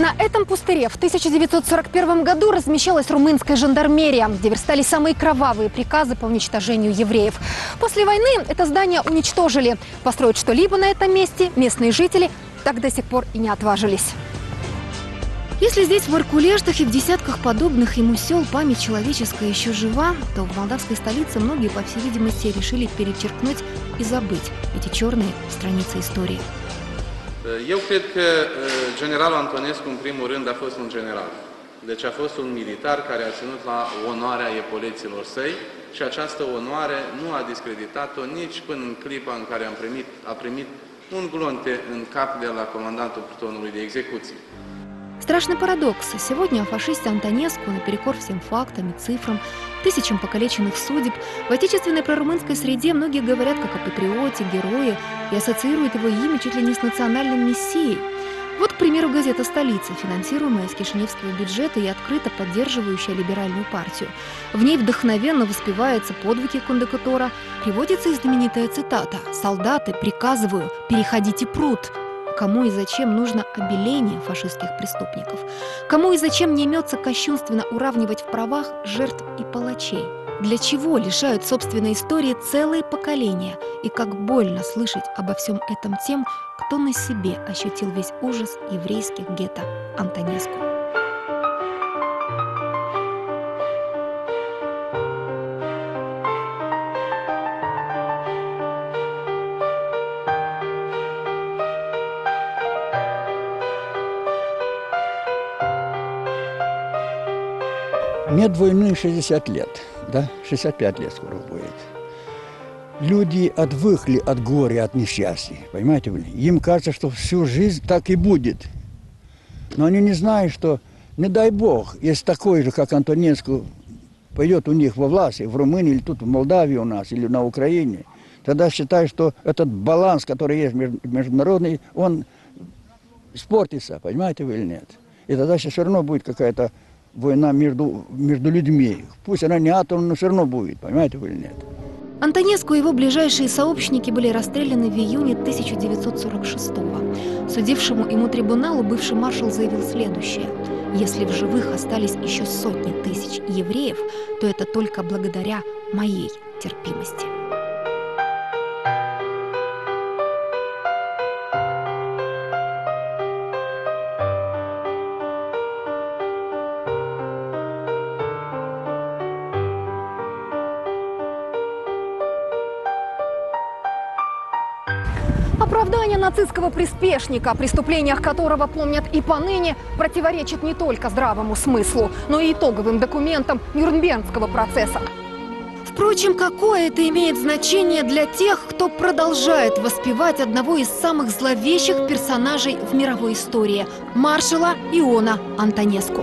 На этом пустыре в 1941 году размещалась румынская жандармерия, где верстали самые кровавые приказы по уничтожению евреев. После войны это здание уничтожили. Построить что-либо на этом месте местные жители так до сих пор и не отважились. Если здесь в Аркулештах и в десятках подобных ему сел память человеческая еще жива, то в молдавской столице многие, по всей видимости, решили перечеркнуть и забыть эти черные страницы истории. Eu cred că uh, generalul Antonescu, în primul rând, a fost un general. Deci a fost un militar care a ținut la onoarea epoleților săi și această onoare nu a discreditat-o nici până în clipa în care am primit, a primit un glonte în cap de la comandantul plutonului de execuție. Страшный парадокс. Сегодня о фашисте Антонеску, наперекор всем фактам и цифрам, тысячам покалеченных судеб, в отечественной прорумынской среде многие говорят как о патриоте, герое и ассоциируют его имя чуть ли не с национальным мессией. Вот, к примеру, газета «Столица», финансируемая из кишиневского бюджета и открыто поддерживающая либеральную партию. В ней вдохновенно воспевается подвиги кондукатора, приводится и знаменитая цитата «Солдаты, приказываю, переходите пруд», Кому и зачем нужно обеление фашистских преступников? Кому и зачем не имется кощунственно уравнивать в правах жертв и палачей? Для чего лишают собственной истории целые поколения? И как больно слышать обо всем этом тем, кто на себе ощутил весь ужас еврейских гетто Антонеску. Мне двойны 60 лет, да, 65 лет скоро будет. Люди отвыкли от горя, от несчастья, понимаете? Им кажется, что всю жизнь так и будет. Но они не знают, что, не дай бог, если такой же, как Антонеску, пойдет у них во власти, в Румынии или тут в Молдавии у нас, или на Украине, тогда считаю, что этот баланс, который есть меж- международный, он испортится, понимаете вы или нет? И тогда все равно будет какая-то война между, между людьми. Пусть она не атомная, но все равно будет, понимаете вы или нет? Антонеску и его ближайшие сообщники были расстреляны в июне 1946-го. Судившему ему трибуналу бывший маршал заявил следующее. Если в живых остались еще сотни тысяч евреев, то это только благодаря моей терпимости. Оправдание нацистского приспешника, о преступлениях которого помнят и поныне, противоречит не только здравому смыслу, но и итоговым документам Нюрнбергского процесса. Впрочем, какое это имеет значение для тех, кто продолжает воспевать одного из самых зловещих персонажей в мировой истории – маршала Иона Антонеску.